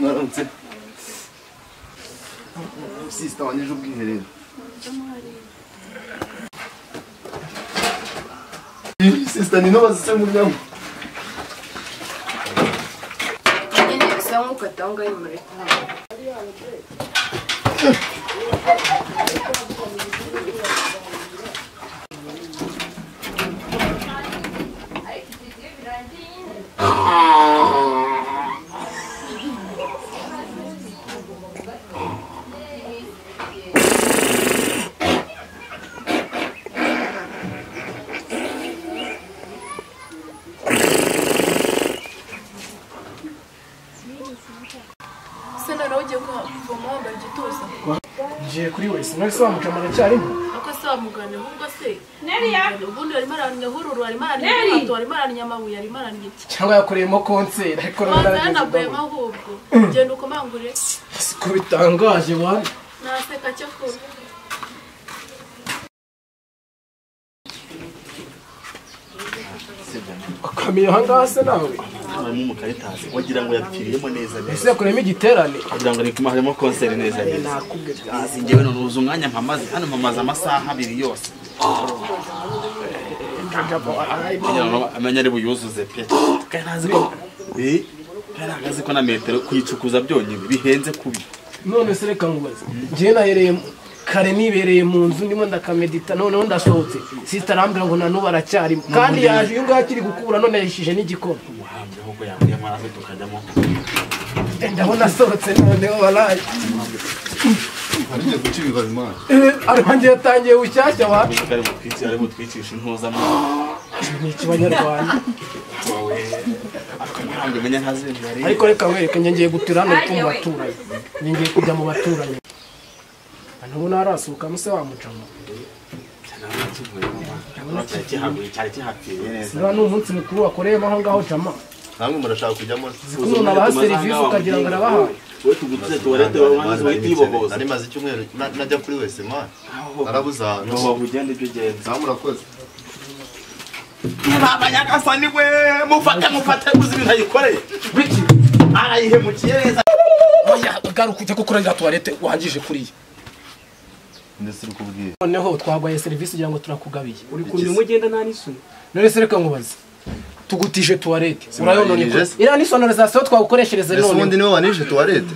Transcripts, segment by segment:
No ręce. Sisto, nie żubki nie Sisto, Não, não, zase murniam. Samo não i mretan. Se noneho ugiye kuvoma wambaye igituza. Ngiye kuri se wamuca aracyarimo ako se wamugane ahubwo se ubundi arimo aranya hururu arimo aranya amato arimo aranya amabuye arimo aranya iki? Cyangwa yakoreyemo konseri ariko yanavuyemo ubwabo. ahubwo. Genda ukomangure. Siko bitangaje wani naseka cyo kuba akamiye ahangaha se nawe harimo umukaritazi wagira ngo yapfiriyemo neza ese neza yakoreyemo igiterane? Wagira ngo ni kuma harimo konseri neza. neza izi ngewe none uzi umwanya mpamaze. Hano mpamaze amasaha abiri yose. Kugira ngo amenye ari buyuzuze pe. Kandi ntazi ko kandi ntazi ko na metero kuyicukuza byonyine. Bihenze kubi. None se reka nkubaze njyewe nahereye kare nibereye mu nzu ndimo ndakamedita noneho ndasohotse. Sisita arambwira ngo nanubu aracyarimo kandi yaje uyu nguyu akiri gukura none tukajyamo. Eh, ndabona asohotse noneho ibibabi imana arwanjye yatangiye bushyashya wa? Ari butwici ari butwicisha intuzamo ni ikibanyarwanda ariko reka wereke ngiye gutira hano ku mu baturanyi ngiye kujya mu baturanyi. Ntubona harasohokamo se wamucamo niba ni umunsi mukuru wakoreyemo aho ngaho cama namwe murashaka kujyamo umuntu abaha serivisi ukagira ngo arabahaye wowe tugutse tuwarete wabanze wahita uyibohoza nari maze icyumweru na- najya kuri wese man narabuze ahantu ni ho ugenda ibyo ugenda nawe murakoze. Abanyagasani we. Mufate mufate uzi ibintu ayikoreye. Biki arayihemukiye neza. Oya garuka ujya gukorera tuwarete wangije kuriya. Ndetse uri kubwira noneho twagwaye serivisi kugira ngo turakugabiye uri kumva umugenda nta n'isoni. None se reka nkubaze. Tugutije tuwarete urayononye iriya ni sonorizasiyo twagukoreshereza ese ubundi none. ni we wanije tuwarete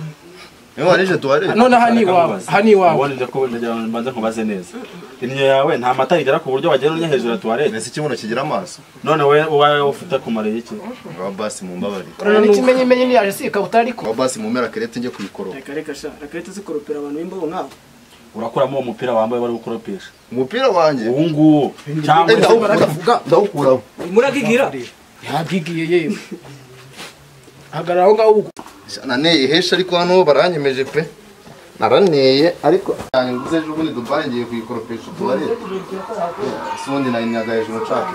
ni we wanije tuwarete none aha ni iwawe. Aha ni iwawe. Ubundi njya kuba ndagira ngo mbanze nkubaze neza. Inyo yawe nta mata igera ku buryo wagenda unya hejuru ya tuwarete mbese ikibuno kigira amaso? None we uwawe ufite akamaro iki? Wa basi mu mbabari urabona n'ikimenyimenyi niyaje si ikabuta ariko wa basi mu mpera kerete njye kuyikoropa. Reka reka sha. Leta zikoropera abantu b'imbogo nk'abo. Urakuramo uwo mupira wambaye bari gukoropesha umupira wanjye? Uwo nguwo. Cyangwa Eh, ndawukura- ndawukuraho. Muragigira? Yabwigiye yewe hagarara aho ngaho naneye ihesha ariko hano baranyemeje pe. Naraneye ariko cyane nguze ejo bundi dubaye ngiye kuyikoropesha tuwarete ese ubundi nayinyaga hejuru nshaka